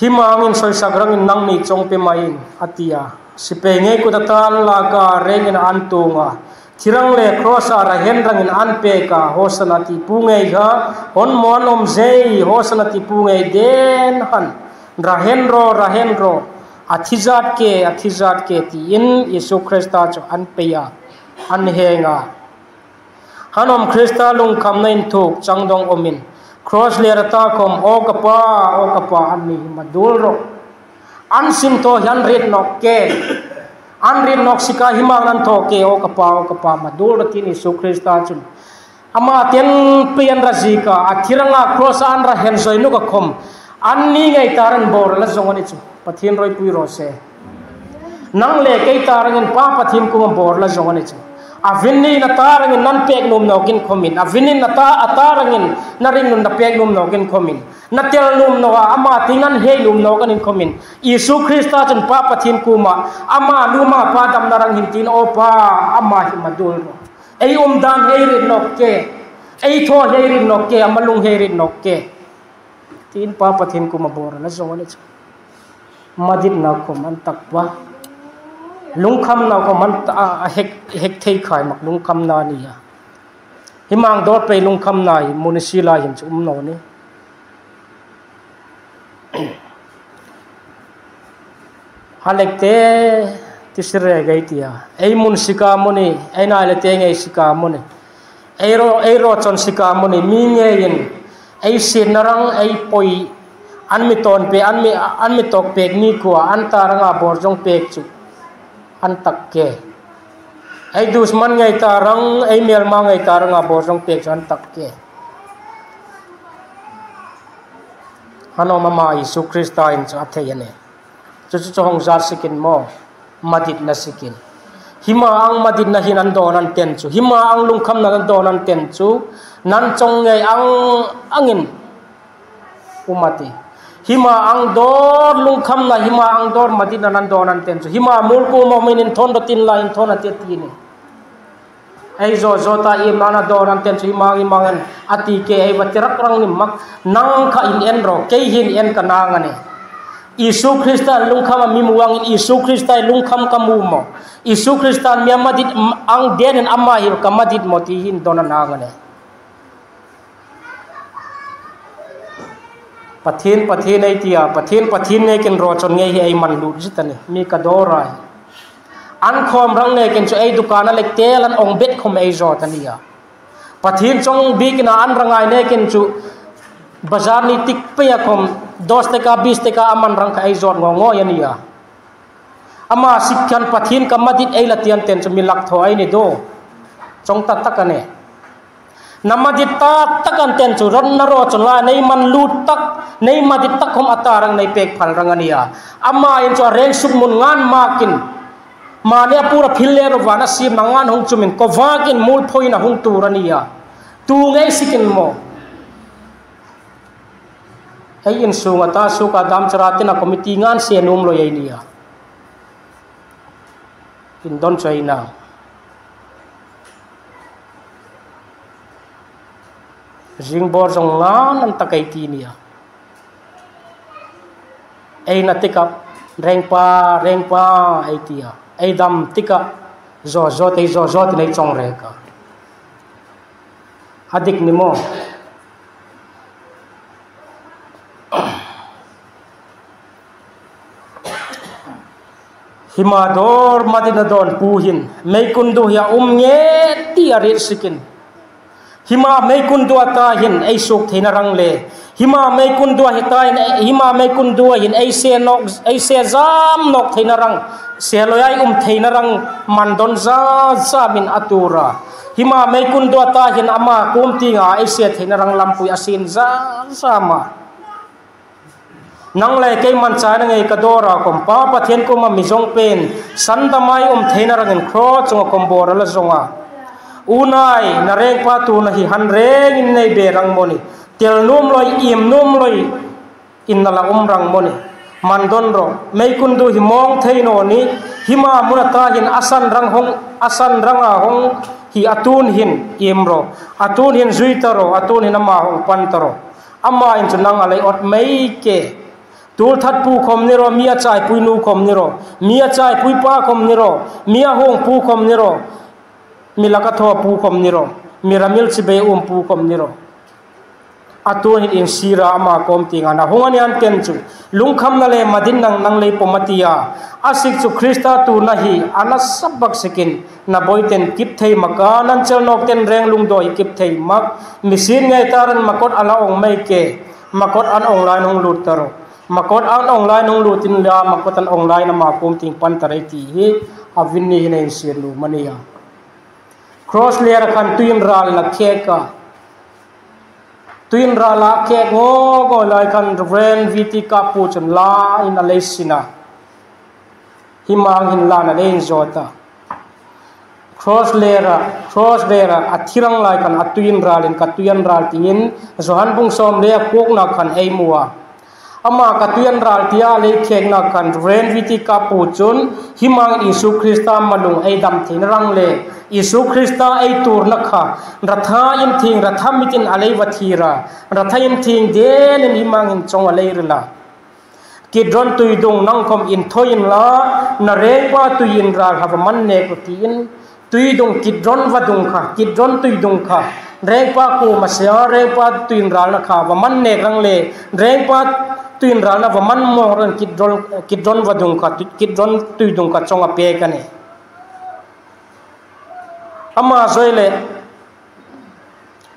himangin soi sagrangin nang ni chong pe mai atia sipe nge ku tan la ka rengin antunga. Thirang le cross a ra hen rangin an pe ka hosana ti pungai ga on mon om zei hosana ti pungai den han. Ra hen ro ra hen ro athizat ke athizat ke ti in yesu christa cho an pe ya an henga hanom krista lung kham nain thuk changdong omin. Cross le ta khom o kapa o kapa an mi madul ro an sim to hian rit nok ke an rit nok sika himang nan to ke o kapa o kapa madul ro tin isu krista chun ama ten pian razika athiranga cross an ra hen zoi nu ka khom an ni ngai taran bor la zongani chu pathin roi pui ro se nang le kai tarangin pa pathin kuma bor la zongani chu avini na tarangin nan pek num no kin khomin. Avini na ta atarangin na ring nun na pek num no kin khomin. Na tel num no ama tingan he num no kan in khomin. Isu krista chen pa pathin kuma ama luma pa dam narang hintin o pa, ama hi madul ro ei um dan he rin nok ke. Ei tho he rin nok ke amalung he rin nok ke. Tin pa pathin kuma bor na zongani e madit na ลุงคำนาก็มันเฮกเฮกเทขายมักลุงคำนานี่อะหิมังโดดไปลุงคำนายมุนิชิลายเห็นชุมนอนี่ฮาเล็กเตติสเรไกตียไอมุนสิกามุนีไอ้นายเลเตงไอ้สิกามุนีไอโรไอโรจนสิกามุนีมีเงินไอเสียนรังไอ้ปอยอันมีตอนเปอันมิอันมิตกเปกนี่กัวอันตารังอาบอร์จงเปกจุ an tak ke ai dusman ngai ta rang, ai mel ma ngai ta rang abo rong pek an tak ke hano mama isu krista in cha the yane chu chu chu hong za sikin mo madit na sikin hima ang madit na hin an don an ten chu. Hima ang lung kham na an don an ten chu. Nan chong ngai ang angin umati. Hima ang dor lung kham na hima ang dor madina nan don an ten hima mul ko mo min in thon do tin la in thon ati ti ni ai zo zo ta i mana dor an ten hima ngi mangan ati ke ai wa tirak rang ni mak nang kha in en ro ke hin en ka na ngane isu krista lung kham mi muang in isu krista lung kham ka mu mo isu krista mi amadit ang den amma hi ka madit mo ti hin don na ngane pathin pathin ai tia pathin pathin ne ken ro chon nge hi ai man lu jitane mi ka dora an khom rang ne ken chu ai dukana lek tel an ong bet khom ai zo tania pathin chong bi kina an rangai ne ken chu bazar ni tik pe ya khom 10 taka 20 taka aman rang ka ai zo ngo ngo ya nia ama sikhan pathin kamadit ai latian ten chu mi lak tho ai ni do chong tak tak ane namadi ta takan ten chu ron na ro chun la nei man lu tak nei madi tak khom atarang nei pek phal rangania ama in chu reng suk mun ngan makin. Ma ne pura phille ro wana sim nangan hong chumin ko wakin mul phoina hong turania tu ngai sikin mo. Ai in sunga ta suka dam charatina committee ngan se num lo yai nia in don chaina ring bor jong ngan an takai ti nia ei na tika reng pa reng pa ei tia. Ei dam tika. Zo zo te zo zo te nei chong re ka adik ni mo. Himador madina don puhin. Mei kundu ya um nge ti arit sikin hima mai kun dua ta hin ai suk theina rang le. Hima mai kun dua hi ta hima mai kun dua hin ai se nok ai se zam nok theina rang. Se loyai um theina rang. Mandon za za min atura. Hima mai kun dua ta hin ama kum tinga ai se theina rang lampui asin za za ma. Nang lai ke man cha na ngai ka dora kom pa pa thian ko ma mi jong pen. San da mai um theina rang en kro chung kom bor la zonga. Unai na reng pa tu na hi han reng in nei be rang moni tel num loi im num loi in na la um rang moni man don ro mei kun du hi mong thei no ni hima muna ta hin asan rang hong asan rang a hong hi atun hin im ro atun hin zui ta ro atun hin ama hong pan ta ro ama in chunang alai ot mei ke tul that pu khom ni ro mia chai pui nu khom ni ro mia chai pui pa khom ni ro mia hong pu khom ni ro mi laka thoa pu kom ni ro. Mi ramil chi be um pu kom ni ro. Atu hi in sira madin nang nang le asik chu khrista tu na ana sabak sekin na boy ten kip thei maka nan chal nok ngai taran makot ala ong makot an ong lai makot an ong lai nong lutin la makot an ong lai na ma kom ครอสเลียร์คันตุยนราลักเคกาตุยนราลักเคกโอ้ก็เลยคันเรนวิติกาปูจนลาอินาเลสินาหิมังหินลานันเองจอตาครอสเลร์ครอสเลร์อัธิรังไลกันอัตุยนราลินกัตุยนราลินจหันปุงสอมเรียกพวกนักขันไอมัว ama ka tuyan ral tia le khek na kan ren viti ka pu chun himang isu krista malung ei dam thin rang le isu krista ei tur na kha ratha in thing ratha mitin alei wathira ratha in thing den in himang in chong alei rila ki dron tui dong nang kom in thoin la na re pa tui in ra ha man ne ko tin tui dong ki dron wa dong kha ki dron tui dong kha เร่งป้ากูมาเสียเร่งป้าตื่นรัลนะคะว่ามันเนกังเลเร่งป้าตื่นรัลนะว่ามันมองเรื่องกิดรนคิดรอนวัดุงกัดคิดรอนตุยดุงกัดจงอาเปกันเองแยอามาซอยเลย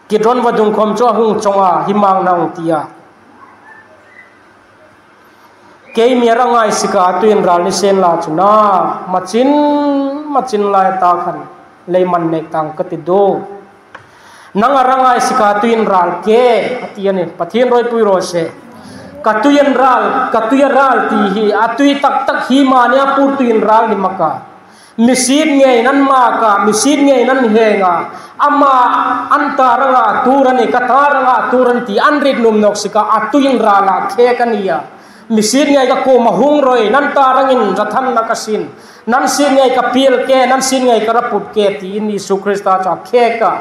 คิดรนวัดุงคมจ้าหงจงอาหิมังนางตียาเกมีร่างไอสิกาตื่นรัลนี่เซนลาจุน่ามาจินมาจินลายตาขันเลยมันเนกตังกติดดู nang rangai sika tuin ral ke? Atian ni pathin roi pui ro se. Katuyan ral katuya ral ti hi atui tak tak hi ma nya pur tuin ral ni maka. Misin nge nan ma ka misin nge nan he nga ama antaranga turani kataranga turanti anrit num nok sika atuin rala khe kania misin nge ka ko mahung roi nan tarangin rathan na kasin. Nan sin nge ka pil ke nan sin nge ka raput ke ti ni su krista cha khe ka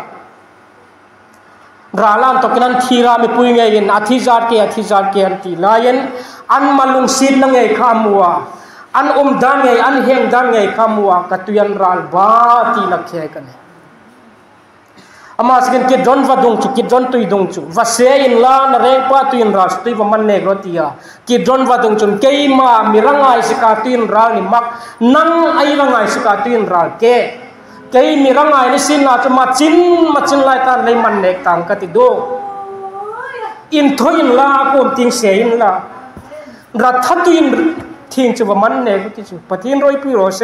ralan to kinan thira mi pui nge in athi zat ke athi zat ke anti layen an malung sin na nge khamua an um dan ngai an heng dan ngai kamwa katuyan ral ba ti lak khe kan ama skin ke don va dong ki don tui dong chu. Va se in la na re pa tu in ras tui va man ne gro tia ki don va dong chun ke ma mirangai sika tu in ral ni mak. Nang ai rangai sika tu in ral ke ใยมีร่างไงนี่สินอาจจะมาจินมาจินไล่ตาเลยมันเนกต่างกันติดดูอินทุยลากุมติงเสียอินลารัฐตุยินทิ้งจุบมันเนกที่จุปฏินรอยปีโรเซ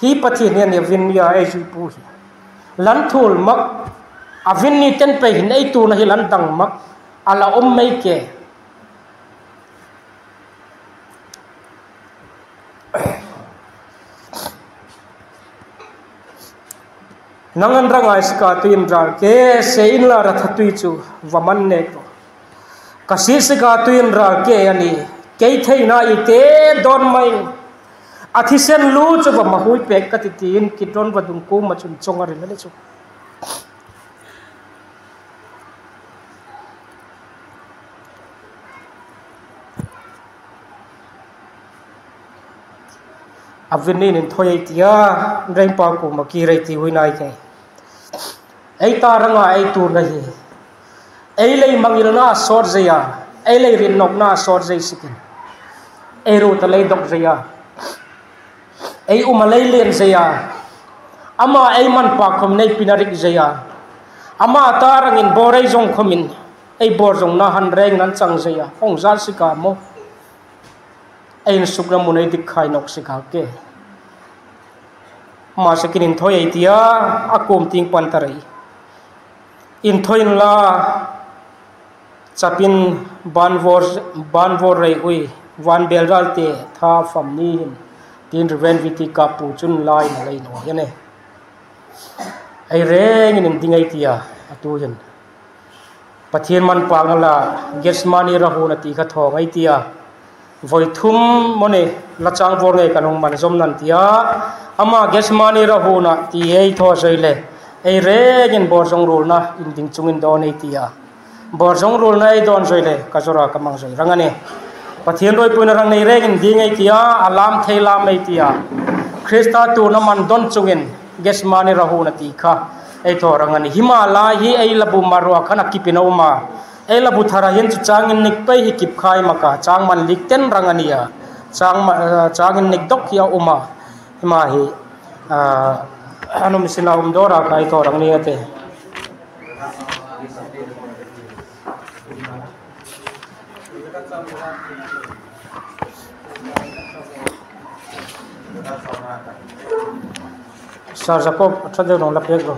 ฮีปฏิเนเนี่ยวินยาไอจูปูฮีลันทูลมักอวินนี่เต้นไปหินไอตูนะฮิลันดังมักอัลลอฮ์มไม่เกะ ke nangan rangai ska tuin ral ke se in la ra thatui chu waman ne ko kasi se ka tuin ral ke ani ke thei na i te don mai athi sen lu chu ba ma hui pe ka ti tin ki ton ba dung ko ma chun chong ari le chu. Avini nin thoi tia rain pa ko ma ki rei ti hui nai ke ấy ta rằng ngoài, ấy tu này ấy lấy mang như na sốt dây à? Ấy lấy rin nọc na sốt dây sịt ấy rồi ta lấy độc dây à? Ấy um lấy liền dây à? Ama ấy man pa không nay pinarik dây à? Ama ta rằng in bò rây zong không in. Ấy bò zong na han reng nan sang dây à? Phong giá sĩ cả mo ấy sụp ra muốn ấy đi khai nọc sĩ cả kê. Mà sẽ kinh thôi ấy tia akum à tiếng quan ta rồi in thoin la, chapin ban vor ban vor rei ui, van bel ral te tha fam ni hin. Tin reven vi ti ka pu chun lai na lai no yane ai re ngin ding ai tia atu hin pathian man pa ngala gesmani rahu na ti kha thong ai tia. Voi thum mone lachang vor ngai kanong man zom nan tia. Ama gesmani rahu na ti ei tho sei le ei reng in bor jong rul na in ding chungin don ai tia bor jong rul na ai don joi le ka jora ka mang joi rangani pathian roi puna rang nei reng ding ei tia alam theilam ei tia krista tu na man don chungin gesmani rahu na ti kha. Ei to rangani himala hi ei labu marwa khana kipina uma ei labu thara hin chu changin nik pai hi kip khai maka chang man lik ten rangania chang changin nik dok ya uma hima hi ano sila umdora kahit orang niya te. Sir, sa po, sa dito, lapit ko.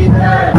Amen.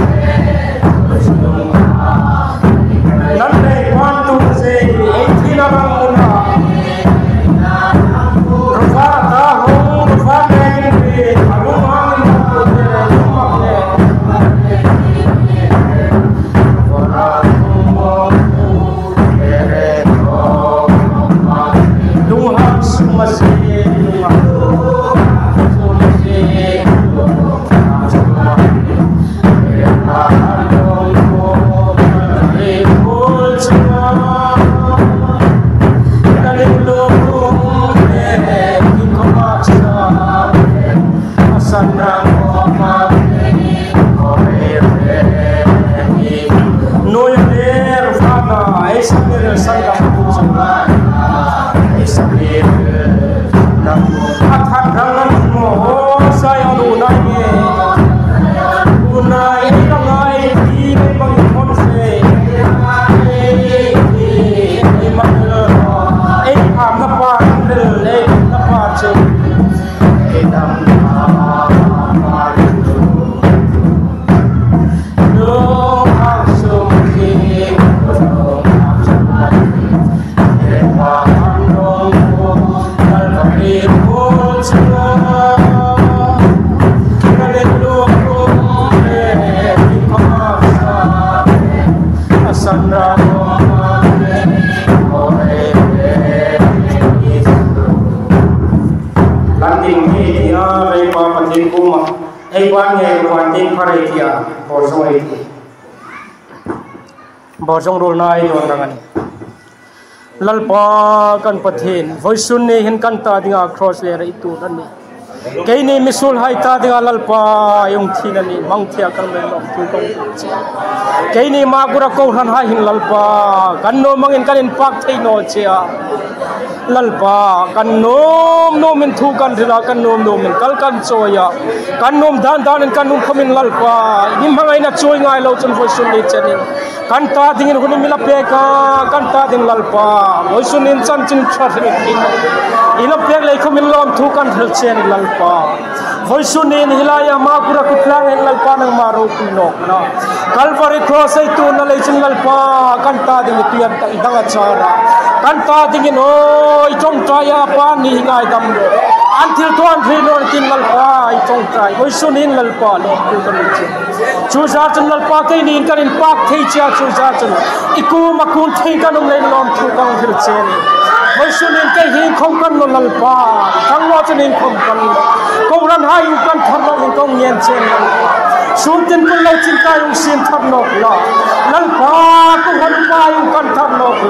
감사합니다. bỏ trong đồ này đồ rằng anh lalpa kan pathin voisun ni hin kan ta dinga cross le ra itu dan ni cái này misul hai ta dengan lalpa yung thina ni mang thia kan me nok tu kong cái này ma gura ko han hai hin lalpa kan no mangin kan in pak thei no chia lalpa kan nom nom min thu kan rila kan nom nom min kal kan choya kan nom dan dan kan nom khamin lalpa nim hangai na choi ngai lo chun voi sun ni chani kan ta dingin huni mila pe ka kan ta ding lalpa voi sun in chan chin thra ni ina pek lai khamin lom thu kan thel chen lal pa voi sun in hilaya ma kura kutlang en lal pa nang maro kuno no calvary cross ai tu na le sun lal pa kan ta ding ti an ta idanga chara kan ta ding no i chong ta ya pa ni ngai dam do an to an thri lo tin lal pa i trong trai. Hoi sun in lal pa lo ku kan chi. Chu sa chen lal pa kai ni kan in pak thei cha chu sa chen i ku ma kun thei kan um lên lom thu kang thir chen. Hoi sun in kai hi không kan lo lal pa kang lo chen in không kan. Ko ran hai u kan thar lo in kong nyen chen. Xuống tin kun lo chin ta yung sim thar nok lo.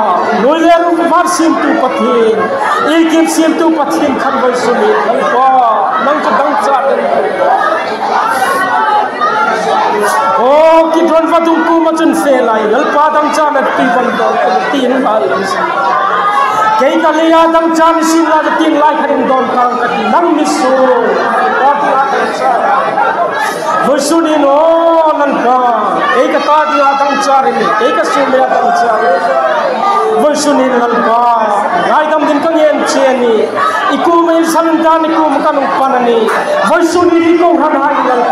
cái ta đi là đang chăn đi sim tu su là đang chăn với su đi lần cho ngay cha din ô yên chuyện phát iku mình mà chân iku lại upan ni với su đi đi công hàn hai lần cả cái rama iku makan upan ni han ko ti gang ngoi lo la ವಸುಡಿನೋ ನನ್ನ ಏಕ ಕಾದಿಯ ದಂಚಾರಿಲಿ ಏಕ ಸೂಮ್ಯ ದಂಚಾರಿ ವಸುನಿ ನನ್ನ ರಾಯ್ದಂ ದಿನಕಂ ಏನ್ ಚೇನಿ ಇಕು ಮೇಲ್ ಸಂತಾನ ಇಕು ಮುಖನು ಉಪ್ಪನನಿ ವಸುನಿ ಇಕು ಹಣ ಹಾಗಿ ನನ್ನ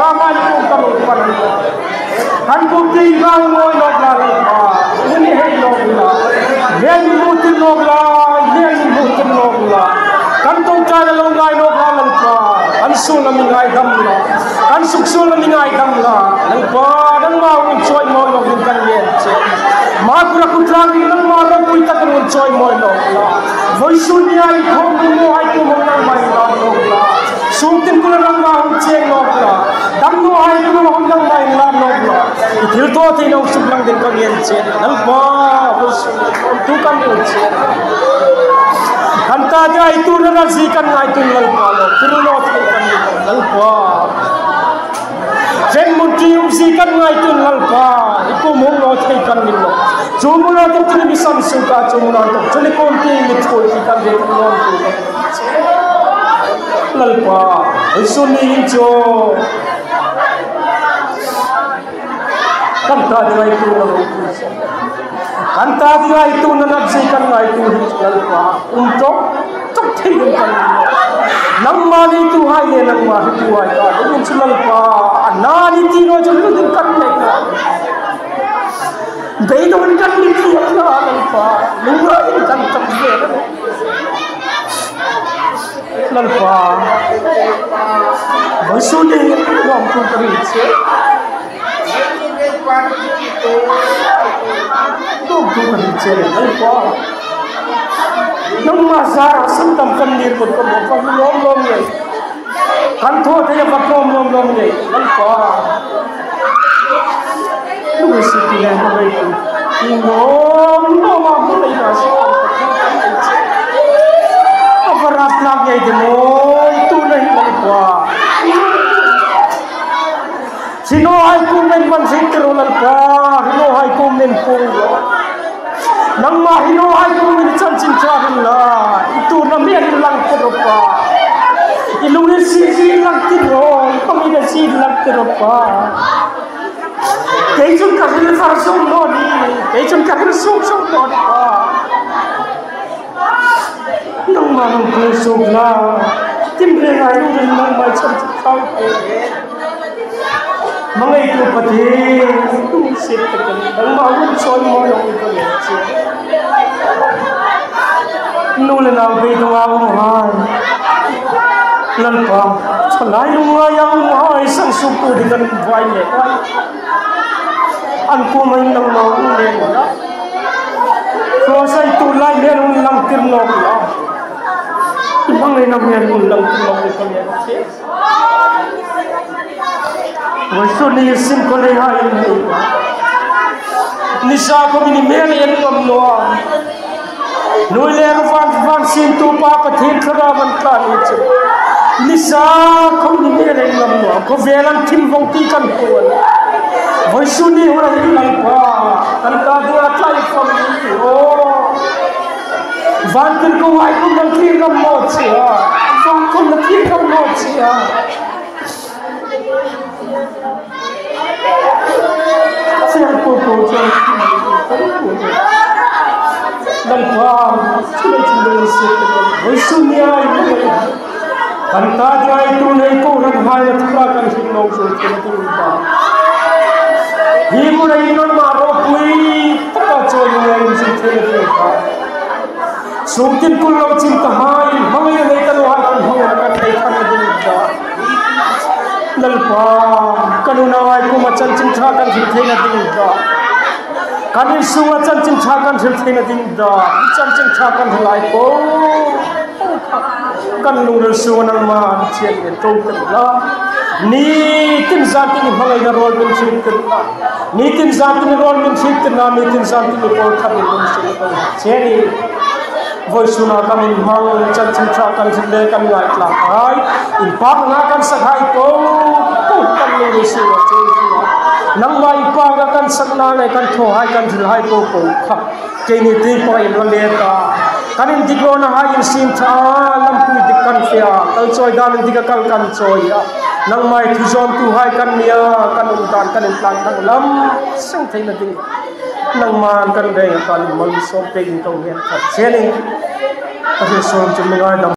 ರಾಮಾಯಣ ಇಕು ಮುಖನು ಉಪ್ಪನನಿ ಹಣ್ಣು ತೀರ್ಗಾಂಗ್ ನೋಯ್ ನೋಡ್ಲಾ ನನ್ನ ಇಲ್ಲಿ ಹೇಳಿ ನೋಡ್ಲಾ ಏನು ಮೂತಿ ನೋಡ್ಲಾ ಏನು ಮೂತಿ ನೋಡ್ಲಾ ಕಂತು ಚಾಗಲೋಂಗಾಯ್ ನೋಡ್ su na mi ngai dam la kan suk su na mi ngai dam la lan pa dan ma un choi mo lo din kan yen che ma kura ku trang ni nan ma ro pui ta kan un choi mo lo la voi su ni ai khom mo ai ku mo na mai la lo la sung tin ku na ma un che lo la dam no ai ku mo hong dang mai la lo la thil to thi no suk lang din kan yen che lan pa voi su tu kan ni che kan ta ja itu na si kan ngai tu lal pa lo thil ngalpa jeng munti usi kan ngai tu ngalpa iko mong lo thai kan min lo. Jumuna tu tu ni sam su ka jumuna tu chali kon ti ni ko ti kan de tu lo tu ngalpa isu ni in kan ta ni ngai tu lo. Tu kan ta ni ngai tu na na ji kan ngai tu ngalpa um cho chok kan min lo. Ma ni tu hai ne nang ma tu hai ka dum chu lal pa na ni ti no chu din kan ne ka dei do ni kan ni ti ya lal pa lu ra ni kan tam ye lal pa bo su ni ngom tu ka ri che tu tu ka ri che lal pa น้ำมาซาราสันตำกันนีบุตรกับบอกว่าล้มล้มเลยกันโทษที่จะกระล้มล้มล้มเลยมันก็ลูกศิษย์ที่ไหนมาเลยล้มล้มมาบุตรอีกแล้วอัปราพลากัยเดโมตุเลยมัน่ให้คุ้มเป็น kumin man sintro lalpa, sino ay คุ้มเ pungwa. ನಮ್ಮ ಹಿನೋ ಆಯ್ತು ಮಿಚಲ್ ಚಿಂಚಾರಿಲ್ಲ ಇತ್ತು ನಮ್ಮ ಎಲ್ಲಂತಿರಪ್ಪ ಇಲ್ಲೂ ಸೀಸಿ ಇಲ್ಲಂತಿರೋ ಕಮ್ಮಿಗೆ ಸೀ ಇಲ್ಲಂತಿರಪ್ಪ 대중 가슴을 살았어 너니 대중 가슴을 쏙쏙 넣었다 너만은 불쑥 나 찜레가 이런 놈만 참석하고 mga ito pati me un lang tir no ko le chi Wasu ni sim ko le ha in ni. Ni sa ko ni mel en ngam no. Noi le ru van van sim tu pa pa thin khara ban ka ni chu. Ni sa ko ni mel en ngam no. Ko velan tim وشني السنكولي هاي الهيبة نشاكو من مير يلقم نوار نولير فان فان سينتو بابا تيكرا من كانيتو نشاكو من مير يلقم نوار كوفيران تنفون تيكن كوان وشني هنا يلقم أنتا دورا تايفون Wandelko, ich komme dann hier am Mord, ja. Ich komme dann hier am Mord, ja. Ciepło pociągnął. दलवार चले चले से वैसुन्याय बनता जाए तू नहीं को रघाय थोड़ा कर शिकनो सोचे तो उल्टा ही मुड़े इन्होंने मारो कोई तका चोरी नहीं उसी थे लेके सोचित कुल लोग चिंता हाँ हमें नहीं तो वहाँ कुल हो रखा देखा नहीं उल्टा lalpa kanuna wai kuma chan chin tha kan thil theina ding da kanin suwa chan chin tha kan thil theina ding da chan chin tha kan thlai ko kan lung ral suwa nang ma chen ne to kan la ni tin zati ni hangai na rol bin chit kan la ni tin zati ni rol bin chit kan la ni tin zati ni rol khan bin chit kan cheni voi suna kamin mang chan chan tra kan jin le kan ngai tla hai. In pak na kan sa hai to ko kan lu ri si wa che su nang mai pa ga kan sak na ne kan tho hai kan thil hai ko ko kha ke ni ti pa in le ta. Kan in di na hai in sim tha lam pu di kan fia kal choi dan di ka kal kan choi ya nang mai thu zon tu hai kan nia kan um dan kan in tlang thang lam sang thei na ding nang man kan re kan mang so pe in tong hen khat che ni kasi so chum ngai